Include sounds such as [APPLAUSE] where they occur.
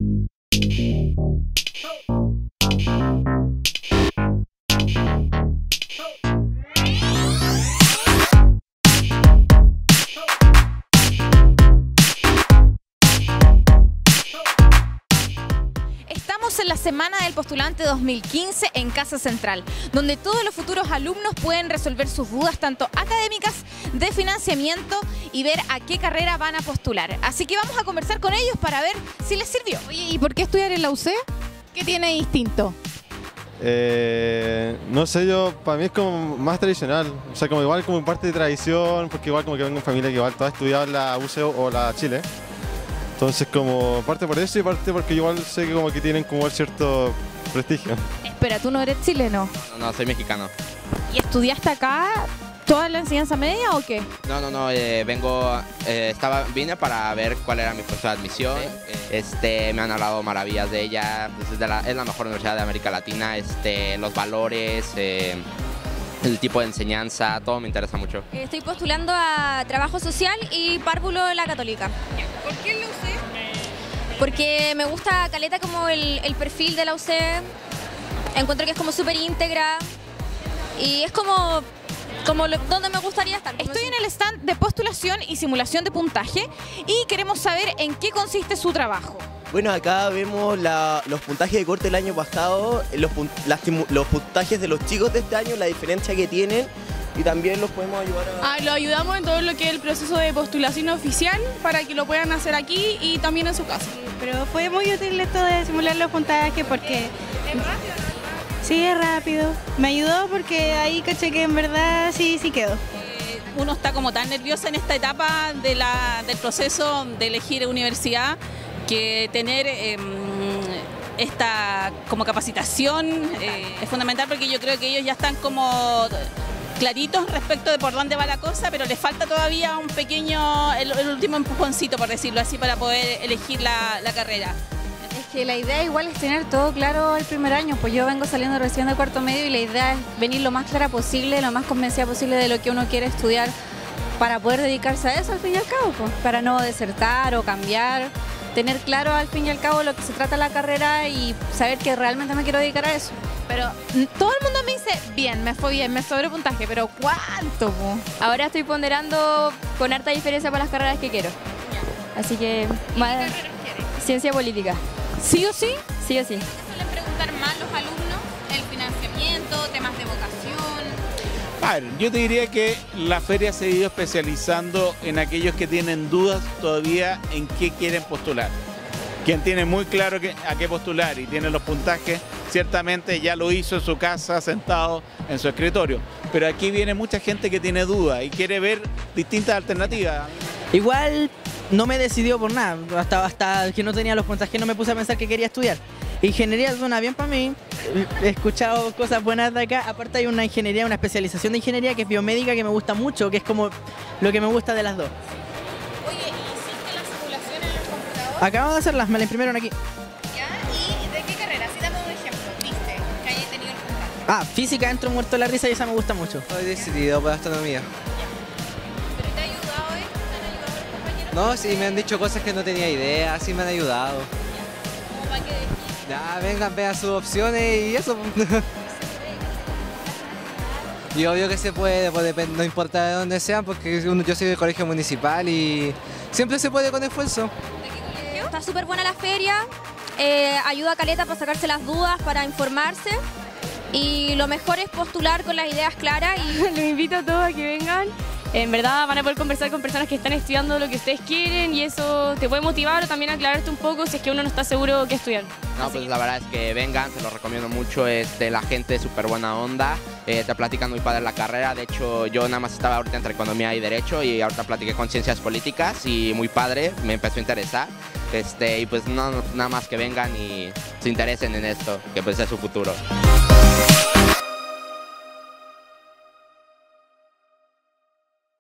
Oh. Semana del Postulante 2015 en Casa Central, donde todos los futuros alumnos pueden resolver sus dudas tanto académicas, de financiamiento y ver a qué carrera van a postular. Así que vamos a conversar con ellos para ver si les sirvió. Oye, ¿y por qué estudiar en la UC? ¿Qué tiene distinto? Eh, no sé, yo, para mí es como más tradicional, o sea, como igual como parte de tradición, porque igual como que vengo en familia que igual toda ha estudiado en la UC o la Chile. Entonces como parte por eso y parte porque igual sé que como que tienen como cierto prestigio. Espera, ¿tú no eres chileno? No, no, soy mexicano. ¿Y estudiaste acá toda la enseñanza media o qué? No, no, no, eh, vengo, eh, estaba, vine para ver cuál era mi proceso de admisión. Este, me han hablado maravillas de ella, pues, es, de la, es la mejor universidad de América Latina, este, los valores, eh, el tipo de enseñanza, todo me interesa mucho. Estoy postulando a trabajo social y párvulo de la católica. ¿Por qué lo usé? Porque me gusta Caleta como el, el perfil de la UC. Encuentro que es como súper íntegra. Y es como, como lo- donde me gustaría estar. Estoy en el stand de postulación y simulación de puntaje y queremos saber en qué consiste su trabajo. Bueno, acá vemos la- los puntajes de corte del año pasado, los, las los puntajes de los chicos de este año, la diferencia que tienen y también los podemos ayudar a... Ah, lo ayudamos en todo lo que es el proceso de postulación oficial para que lo puedan hacer aquí y también en su casa. Pero fue muy útil esto de simular los puntajes porque... ¿Es rápido? Sí, es rápido. Me ayudó porque ahí caché que en verdad sí, sí quedó. uno está como tan nervioso en esta etapa de la- del proceso de elegir universidad que tener em, esta como capacitación eh, es fundamental porque yo creo que ellos ya están como claritos respecto de por dónde va la cosa, pero les falta todavía un pequeño, el, último empujoncito, por decirlo así, para poder elegir la, la carrera. Es que la idea igual es tener todo claro el primer año, pues yo vengo saliendo recién de cuarto medio y la idea es venir lo más clara posible, lo más convencida posible de lo que uno quiere estudiar para poder dedicarse a eso al fin y al cabo, pues, para no desertar o cambiar, tener claro al fin y al cabo lo que se trata la carrera y saber que realmente me quiero dedicar a eso. Pero todo el mundo me dice, bien, me fue bien, me sobrepuntaje, pero ¿cuánto? po? Ahora estoy ponderando con harta diferencia para las carreras que quiero. Así que... más- Ciencia política. ¿Sí o sí? Sí o sí. Suelen preguntar más los alumnos el financiamiento, temas de vocación. Yo te diría que la feria se ha ido especializando en aquellos que tienen dudas todavía en qué quieren postular. Quien tiene muy claro a qué postular y tiene los puntajes, ciertamente ya lo hizo en su casa, sentado en su escritorio. Pero aquí viene mucha gente que tiene dudas y quiere ver distintas alternativas. Igual no me decidió por nada. Hasta, hasta que no tenía los puntajes no me puse a pensar que quería estudiar. Ingeniería suena bien para mí. He escuchado cosas buenas de acá. Aparte hay una ingeniería, una especialización de ingeniería que es biomédica que me gusta mucho, que es como lo que me gusta de las dos. Oye, ¿hiciste la simulación en el computador? Acabamos de hacerlas, me la imprimieron aquí. ¿Ya? ¿Y de qué carrera? Sí, dame un ejemplo, viste, que haya tenido el puntaje. Ah, física entro muerto de la risa y esa me gusta mucho. Estoy decidido por astronomía. ¿Pero te ha ayudado esto? ¿Te han ayudado los compañeros? No, sí, me han dicho cosas que no tenía idea, sí me han ayudado. ¿Cómo va que Ya, vengan, vean sus opciones y eso. [LAUGHS] Y obvio que se puede, pues depende, no importa de dónde sean, porque yo soy del colegio municipal y siempre se puede con esfuerzo. Está súper buena la feria. eh, ayuda a Caleta para sacarse las dudas, para informarse. Y lo mejor es postular con las ideas claras y [LAUGHS] Los invito a todos a que vengan. En verdad van a poder conversar con personas que están estudiando lo que ustedes quieren y eso te puede motivar o también aclararte un poco si es que uno no está seguro qué estudiar. No, pues la verdad es que vengan, se los recomiendo mucho. Este, la gente es súper buena onda, eh, te platican muy padre la carrera. De hecho, yo nada más estaba ahorita entre economía y derecho y ahorita platiqué con ciencias políticas y muy padre, me empezó a interesar. Este, y pues no, nada más que vengan y se interesen en esto, que pues es su futuro.